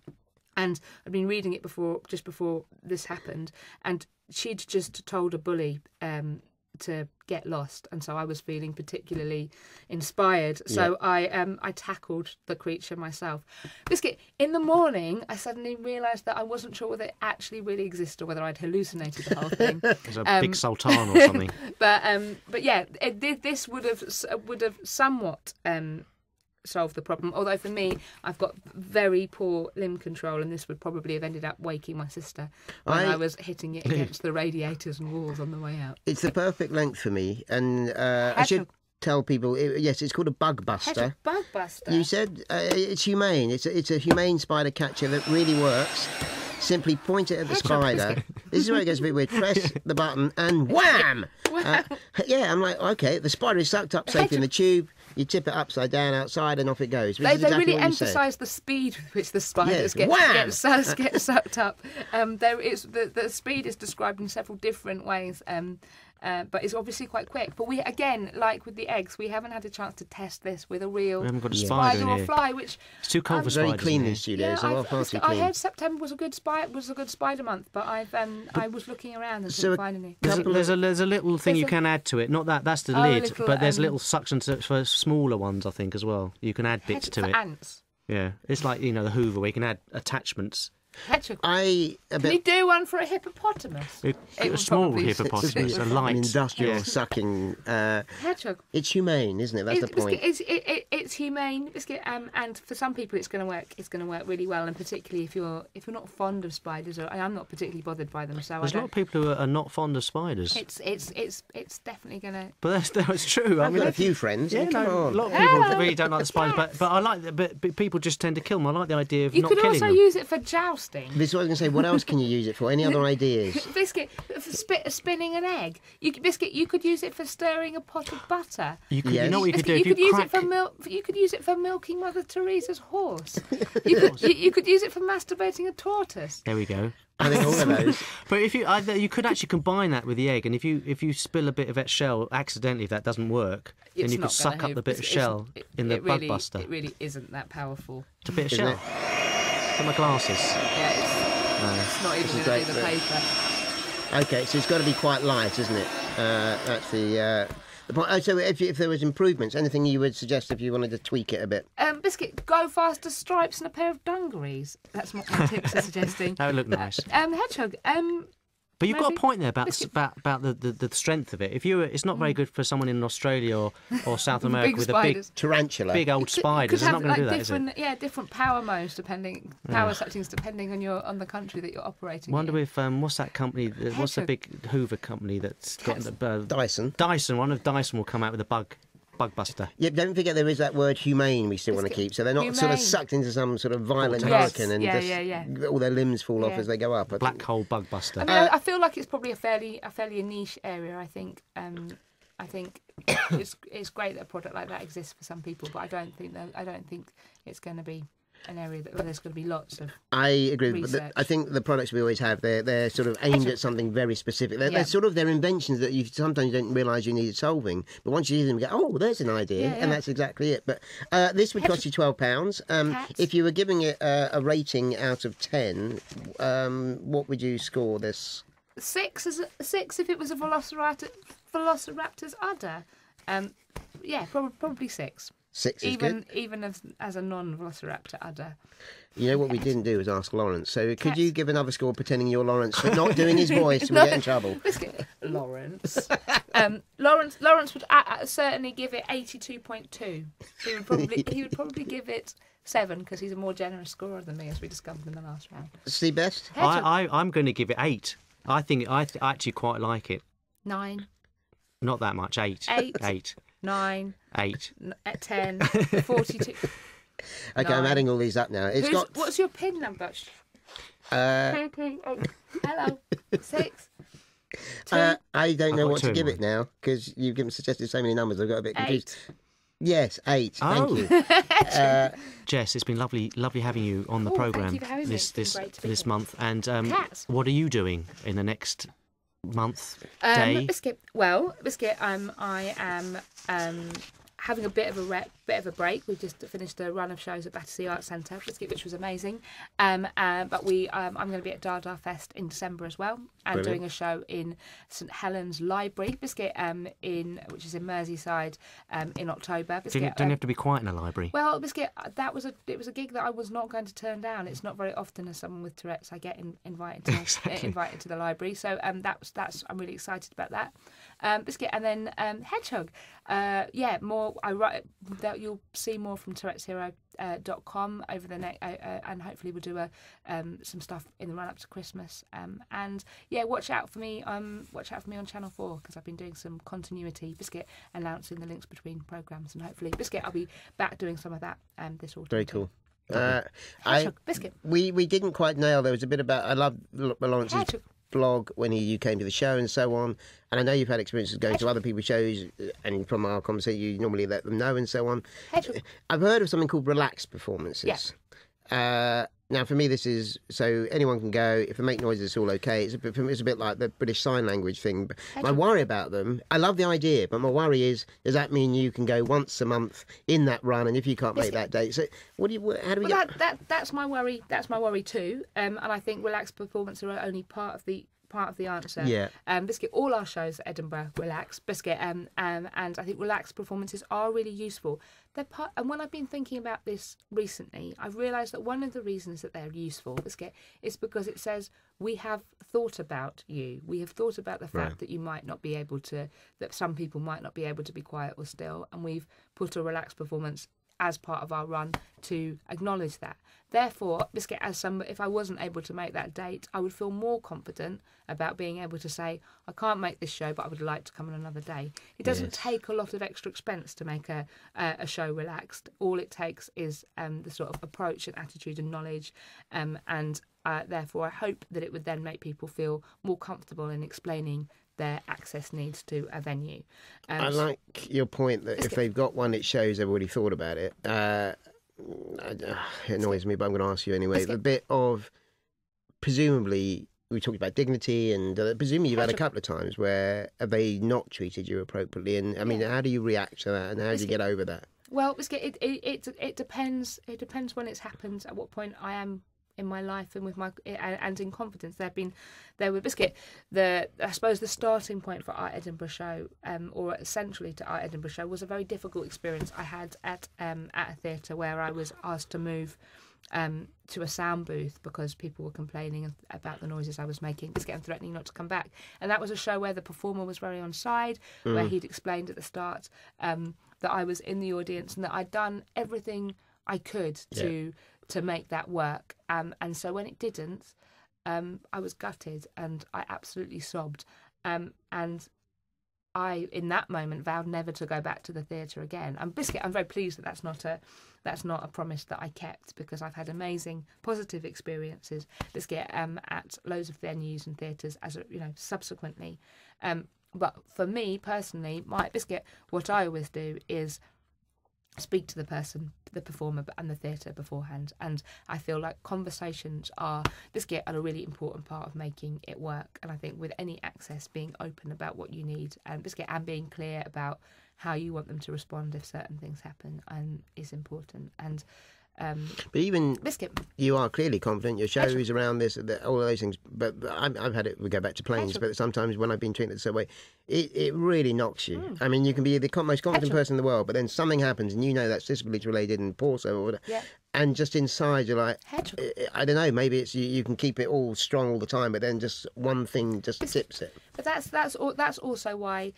And I'd been reading it before, just before this happened, and she'd just told a bully um, to get lost, and so I was feeling particularly inspired. So I um I tackled the creature myself. Biscuit. In the morning, I suddenly realised that I wasn't sure whether it actually really existed or whether I'd hallucinated the whole thing. There's a Um, big sultan or something. but um, but yeah, it, this would have would have somewhat um solved the problem. Although for me, I've got very poor limb control, and this would probably have ended up waking my sister when I, I- was hitting it against the radiators and walls on the way out. It's the perfect length for me, and uh, I should tell people. It, yes, it's called a bug buster. Bug buster. You said uh, it's humane. It's a, it's a humane spider catcher that really works. Simply point it at the Hedgehog spider. This is where it gets a bit weird. Press the button and wham! Uh, yeah, I'm like, okay, the spider is sucked up safe in the tube. You tip it upside down outside and off it goes. They, is they really what you said. emphasise the speed with which the spiders Yes, get, get, get sucked up. Um, there is the, the speed is described in several different ways, um, uh, but it's obviously quite quick. But we again, like with the eggs, we haven't had a chance to test this with a real We haven't got a spider in or here. fly, which It's too cold for spiders. Very spiders. clean in in here. studio. It's a I've- lot far I clean. heard September was a good spy was a good spider month, but I've um, I was looking around and So couldn't find any. There's a, there's a there's a little thing There's you a- can add to it. Not that that's the Oh, lid, little, but there's um, little suction to, for smaller ones. I think as well. You can add bits to for it. ants. Yeah, it's like you know the Hoover where you can add attachments. Hedgehog. I a Can you do one for a hippopotamus? A, It a would small probably- hippopotamus, a an light. industrial Yeah. sucking. Uh, Hedgehog. it's humane, isn't it? That's the It's, point. it's, it, it, it's humane, biscuit, um, and for some people it's going to work. It's going to work really well, and particularly if you're if you're not fond of spiders, or I'm not particularly bothered by them, so There's I a lot of people who are, are not fond of spiders, It's it's it's it's definitely going to. but that's, that's true. I I've mean, got a few friends. Yeah, come no, a lot of people Hello, really don't like the spiders, but but I like that. But, but people just tend to kill them. I like the idea of You not could also use it for jousting. This is what I was going to say. What else can you use it for? Any other ideas? Biscuit, for spit, spinning an egg. You could, biscuit. You could use it for stirring a pot of butter. You could, Yes. you know what you could do Biscuit, if you, use crack. it for milk. You could use it for milking Mother Teresa's horse. You could you, you could use it for masturbating a tortoise. There we go. I think all of those. But if you either you could actually combine that with the egg, and if you if you spill a bit of that shell accidentally, if that doesn't work, then you could suck up the bit of shell it- in the it bug really, buster. It really isn't that powerful. It's a bit of Isn't shell. It? Got my glasses. Yeah, it's, it's not even going to great, do the paper. Okay, so it's got to be quite light, isn't it? Uh, that's the. Uh, the point. Oh, so if, if there was improvements, anything you would suggest if you wanted to tweak it a bit? Um, biscuit, go faster stripes and a pair of dungarees. That's what my tips are suggesting. That would look nice. Um, hedgehog. Um, But you've got a point there about about, about the, the, the strength of it. If you, were- it's not very good for someone in Australia or, or South America big with spiders. A big tarantula, big old Could- spiders. could It's not going to like, do that, is it? Yeah, different power modes depending power settings depending on your on the country that you're operating. Wonder in. if um, what's that company? uh, What's the big Hoover company that's got the uh, Dyson. Dyson? One of Dyson will come out with a bug bug buster. Yeah, don't forget there is that word humane we still want to keep. So they're not sort of sucked into some sort of violent Yes, hurricane and yeah, just yeah, yeah. all their limbs fall off as they go up. I Black think- hole bug buster. I mean, I, I feel like it's probably a fairly a fairly niche area. I think. Um, I think it's it's great that a product like that exists for some people, but I don't think that I don't think it's going to be an area that where there's going to be lots of. I agree, but the. I think the products we always have, they're, they're sort of aimed at something very specific. They're, Yeah. they're sort of they're inventions that you sometimes don't realise you need solving, but once you use them, you go, oh, there's an idea, Yeah, and that's exactly it. But uh, this would cost you twelve pounds. Um, if you were giving it a, a rating out of ten, um, what would you score this? Six is a, six if it was a velociraptor velociraptor's udder. Um, yeah, probably probably six. Six is even good. even as as a non velociraptor udder. You know what we didn't do was ask Laurence. So could Cats. you give another score pretending you're Laurence, but not doing his voice? We get in trouble. Let's get Laurence. um, Laurence Laurence would uh, uh, certainly give it eighty two point two. He would probably he would probably give it seven because he's a more generous scorer than me, as we discovered in the last round. Steve Best. I, I I'm going to give it eight. I think I, th- I actually quite like it. nine, Not that much. Eight. Eight. Eight. nine, Eight. n- uh, ten, forty-two. Okay, I'm adding all these up now. It's Who's, got. what's your pin number? Uh, Two, two, oh, hello, six, two, Uh, I don't know what to give mind. it now because you've given suggested so many numbers. I've got a bit confused. eight, Yes, eight. Oh. Thank you. Uh, Jess, it's been lovely, lovely having you on the Oh, program you for having me. this this great to be this here. month. And um, what are you doing in the next month, Um, day? Biscuit. Well, Biscuit. Um, I am um, having a bit of a re- bit of a break. We've just finished a run of shows at Battersea Arts Centre, Biscuit, which was amazing. Um, uh, but we, um, I'm going to be at DaDaFest in December as well, and Brilliant. doing a show in St Helens Library, Biscuit, um, in which is in Merseyside, um, in October. Biscuit, Don't, don't you have to be quiet in a library? well, Biscuit, uh, that was a it was a gig that I was not going to turn down. It's not very often as someone with Tourette's I get in, invited to Exactly. invited to the library. So um, that's that's I'm really excited about that. Um, Biscuit, and then um, Hedgehog. Uh, yeah, more. I write that you'll see more from Touretteshero. Uh, dot com over the next, uh, uh, and hopefully we'll do a um, some stuff in the run up to Christmas. Um, and yeah, watch out for me. Um, watch out for me on Channel Four because I've been doing some continuity. Biscuit announcing the links between programs, and hopefully Biscuit, I'll be back doing some of that um, this autumn. very too. cool. Uh, I, Hedgehog, Biscuit. we we didn't quite nail. There was a bit about. I love Laurence's Hedgehog. Blog when he you came to the show and so on. And I know you've had experiences going to other people's shows, uh, and from our conversation, you normally let them know and so on. I've heard of something called relaxed performances. Uh, now, for me, this is so anyone can go. If they make noises, it's all okay. It's a bit, it's a bit like the British Sign Language thing. But my worry about them, I love the idea, but my worry is, does that mean you can go once a month in that run? And if you can't make that date, so what do you? How do we Well, get? that, that that's my worry. That's my worry too. Um, and I think relaxed performance are only part of the part of the answer. Yeah. Um, Biscuit, all our shows at Edinburgh relax. Biscuit, um, um, and I think relaxed performances are really useful. They're part, and when I've been thinking about this recently, I've realised that one of the reasons that they're useful, Biscuit, is because it says we have thought about you. We have thought about the fact that you might not be able to, that some people might not be able to be quiet or still, and we've put a relaxed performance as part of our run to acknowledge that. Therefore, Biscuit, as some, if I wasn't able to make that date, I would feel more confident about being able to say, I can't make this show, but I would like to come on another day. It doesn't take a lot of extra expense to make a, a, a show relaxed. All it takes is um, the sort of approach and attitude and knowledge, um, and uh, therefore I hope that it would then make people feel more comfortable in explaining their access needs to a venue. Um, I like your point that if they've got one, it shows they've already thought about it. Uh, uh, it annoys me, but I'm going to ask you anyway. The bit of presumably we talked about dignity, and uh, presumably you've had a couple of times where have they not treated you appropriately, and I mean, how do you react to that, and how do you get over that? Well, it, it it it depends. It depends when it's happened. At what point I am in my life and with my and in confidence. There have been there with Biscuit. The I suppose the starting point for our Edinburgh show, um, or essentially to our Edinburgh show, was a very difficult experience I had at um at a theatre where I was asked to move. Um, to a sound booth because people were complaining about the noises I was making, Biscuit and threatening not to come back. And that was a show where the performer was very on side, where he'd explained at the start um, that I was in the audience and that I'd done everything I could to to make that work. Um, and so when it didn't, um, I was gutted and I absolutely sobbed. Um, and I, in that moment, vowed never to go back to the theatre again. And Biscuit, I'm very pleased that that's not a that's not a promise that I kept because I've had amazing positive experiences. Biscuit um, at loads of venues and theatres as a, you know subsequently. Um, but for me personally, my Biscuit, what I always do is speak to the person, the performer, and the theatre beforehand. And I feel like conversations are biscuit are a really important part of making it work. And I think with any access, being open about what you need um, and biscuit and being clear about how you want them to respond if certain things happen and is important. And um, But even biscuit, you are clearly confident. Your show is around this, the- all of those things. But, but I've, I've had it. We go back to planes, but sometimes when I've been treated the same way, it, it really knocks you. Hmm. I mean, you can be the most confident person in the world, but then something happens, and you know that's disability related and poor so or whatever. Yeah. And just inside, you're like, Hedgehog. I- don't know. Maybe it's you, you can keep it all strong all the time, but then just one thing just tips it. But that's that's that's also why,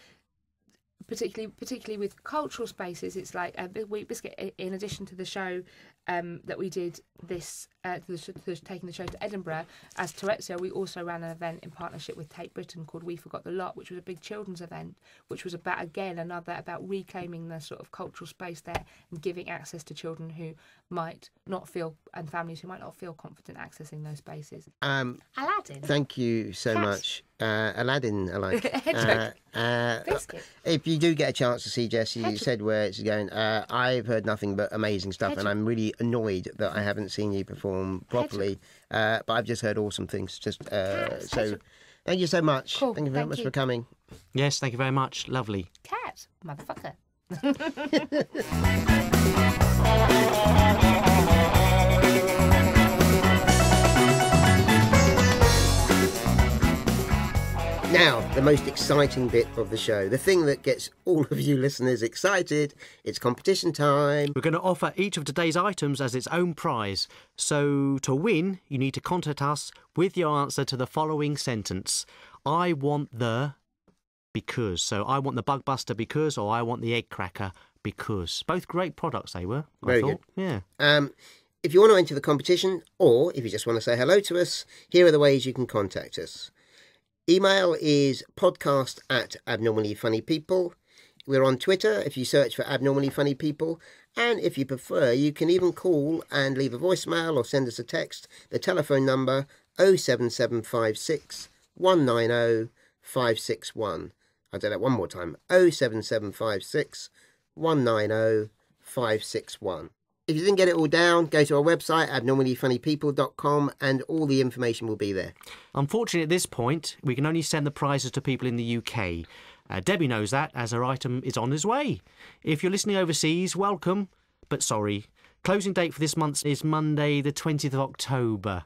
particularly particularly with cultural spaces, it's like uh, we biscuit. In addition to the show um, that we did this, uh, the, the- taking the show to Edinburgh as Toretto, we also ran an event in partnership with Tate Britain called We Forgot the Lot, which was a big children's event, which was about again another about reclaiming the sort of cultural space there and giving access to children who might not feel and families who might not feel confident accessing those spaces. Um, Aladdin. thank you so Cats. much. uh, Aladdin alike. Hedgehog. Uh, uh, if you do get a chance to see Jess, you said where it's going. Uh, I've heard nothing but amazing stuff, and I'm really annoyed that I haven't seen you perform properly. Uh, but I've just heard awesome things. Just uh, Cats, so, hedgehog. thank you so much. Cool, Thank you very thank much you. for coming. Yes, thank you very much. Lovely. Cat, motherfucker. Now, the most exciting bit of the show, the thing that gets all of you listeners excited. It's competition time. We're going to offer each of today's items as its own prize. So, to win, you need to contact us with your answer to the following sentence I want the because. So, I want the Bug Buster because, or I want the Egg Cracker because. Both great products they were. I Very thought. Yeah. Um, if you want to enter the competition, or if you just want to say hello to us, here are the ways you can contact us. Email is podcast at abnormally funny people. We're on Twitter if you search for abnormally funny people. And if you prefer, you can even call and leave a voicemail or send us a text. The telephone number 07756 190 561. I'll do that one more time 07756 190 561. If you didn't get it all down, go to our website, abnormallyfunnypeople.com, and all the information will be there. Unfortunately, at this point, we can only send the prizes to people in the UK. Uh, Debbie knows that, as her item is on its way. If you're listening overseas, welcome, but sorry. Closing date for this month is Monday, the 20th of October.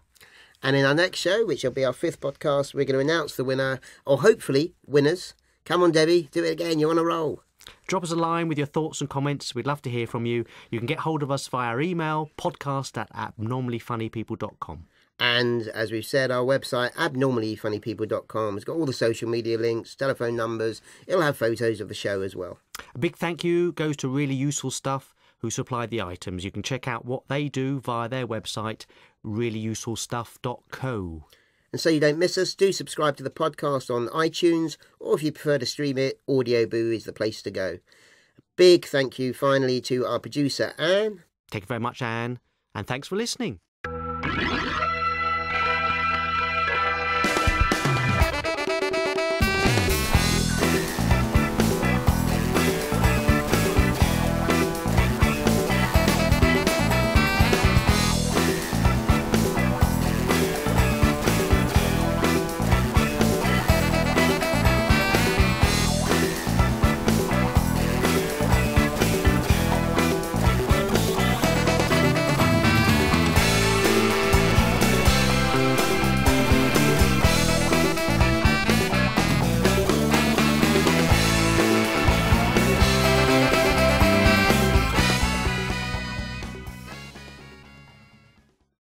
And in our next show, which will be our fifth podcast, we're going to announce the winner, or hopefully winners. Come on, Debbie, do it again. You're on a roll. Drop us a line with your thoughts and comments. We'd love to hear from you. You can get hold of us via email, podcast at abnormallyfunnypeople.com. And as we've said, our website, abnormallyfunnypeople.com, has got all the social media links, telephone numbers. It'll have photos of the show as well. A big thank you goes to Really Useful Stuff, who supplied the items. You can check out what they do via their website, reallyusefulstuff.co. And so you don't miss us, do subscribe to the podcast on iTunes, or if you prefer to stream it, Audioboo is the place to go. Big thank you finally to our producer, Anne. Thank you very much, Anne, and thanks for listening.